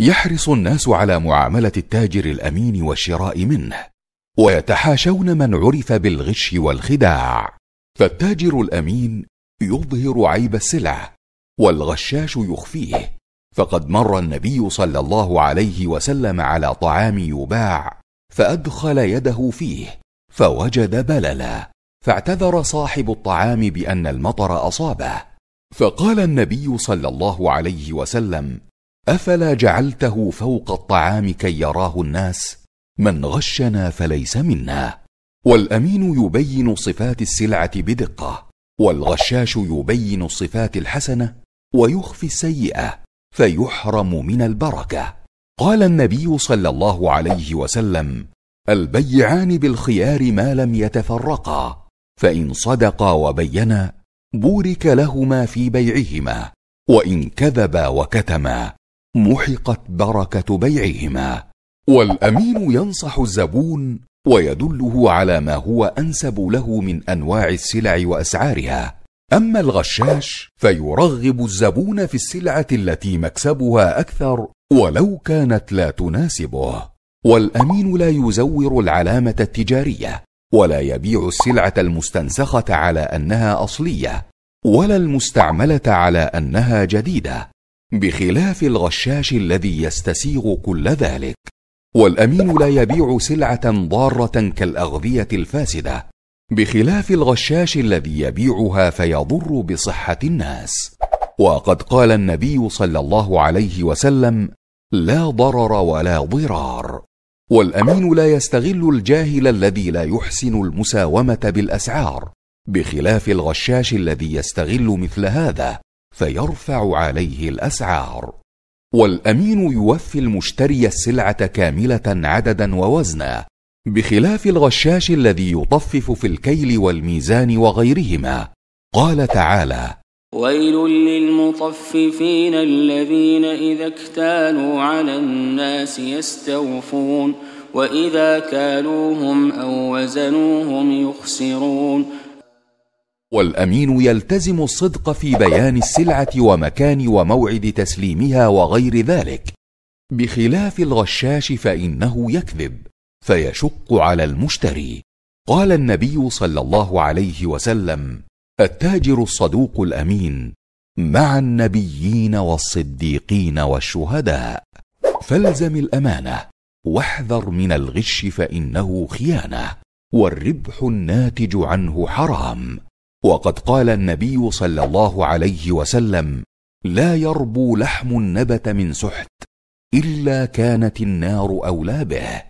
يحرص الناس على معاملة التاجر الأمين والشراء منه ويتحاشون من عرف بالغش والخداع. فالتاجر الأمين يظهر عيب السلع والغشاش يخفيه. فقد مر النبي صلى الله عليه وسلم على طعام يباع فأدخل يده فيه فوجد بللا. فاعتذر صاحب الطعام بأن المطر أصابه. فقال النبي صلى الله عليه وسلم أفلا جعلته فوق الطعام كي يراه الناس؟ من غشنا فليس منا. والأمين يبين صفات السلعة بدقة والغشاش يبين الصفات الحسنة ويخفي السيئة فيحرم من البركة. قال النبي صلى الله عليه وسلم البيعان بالخيار ما لم يتفرقا فإن صدقا وبينا بورك لهما في بيعهما وإن كذبا وكتما. محقت بركة بيعهما. والأمين ينصح الزبون ويدله على ما هو أنسب له من أنواع السلع وأسعارها. أما الغشاش فيرغب الزبون في السلعة التي مكسبها أكثر ولو كانت لا تناسبه. والأمين لا يزور العلامة التجارية ولا يبيع السلعة المستنسخة على أنها أصلية ولا المستعملة على أنها جديدة. بخلاف الغشاش الذي يستسيغ كل ذلك. والأمين لا يبيع سلعة ضارة كالأغذية الفاسدة. بخلاف الغشاش الذي يبيعها فيضر بصحة الناس. وقد قال النبي صلى الله عليه وسلم لا ضرر ولا ضرار والأمين لا يستغل الجاهل الذي لا يحسن المساومة بالأسعار. بخلاف الغشاش الذي يستغل مثل هذا. فيرفع عليه الأسعار. والأمين يوفي المشتري السلعة كاملة عددا ووزنا بخلاف الغشاش الذي يطفف في الكيل والميزان وغيرهما. قال تعالى ويل للمطففين الذين إذا اكتالوا على الناس يستوفون وإذا كالوهم أو وزنوهم يخسرون. والأمين يلتزم الصدق في بيان السلعة ومكان وموعد تسليمها وغير ذلك. بخلاف الغشاش فإنه يكذب فيشق على المشتري. قال النبي صلى الله عليه وسلم التاجر الصدوق الأمين مع النبيين والصديقين والشهداء. فالزم الأمانة واحذر من الغش فإنه خيانة والربح الناتج عنه حرام. وقد قال النبي صلى الله عليه وسلم لا يربو لحم النبت من سحت إلا كانت النار أولى به.